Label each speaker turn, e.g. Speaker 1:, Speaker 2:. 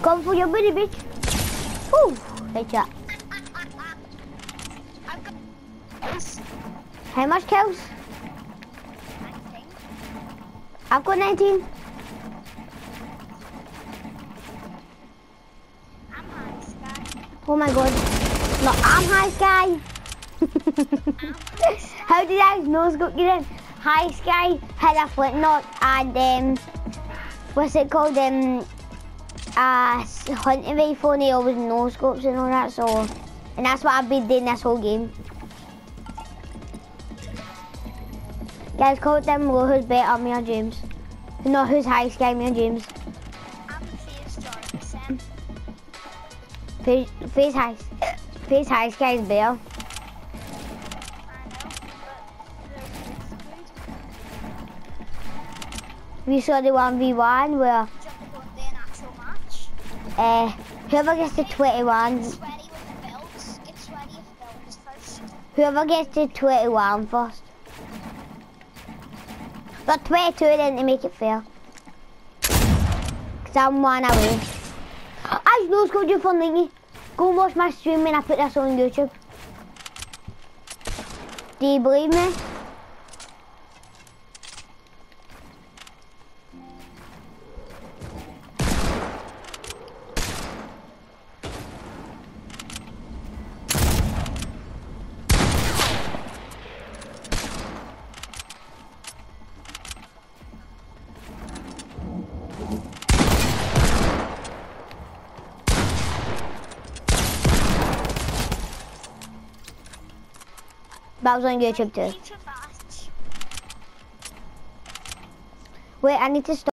Speaker 1: Coming for your booty, bitch. Woo! Headshot. How much kills? I've got 19.
Speaker 2: I'm high sky.
Speaker 1: Oh my god. No, I'm high sky. How did I nose go get in? High sky had a flint knock and um what's it called? Um uh hunting rifle and he always no scopes and all that so and that's what I've been doing this whole game. Guys, comment down below who's better, me or James. No, who's high sky, me or James.
Speaker 2: I'm.
Speaker 1: Face, face high, face high sky is better. We saw the 1v1 where uh, whoever gets to 21,
Speaker 2: Get sweaty with the builds. Get sweaty with the builds first.
Speaker 1: whoever gets to 21 first. But 22 then to make it fair. Cause I'm one away. I know scored you for Lingy. Go watch my stream when I put this on YouTube. Do you believe me? That was on YouTube too. Wait, I need to stop.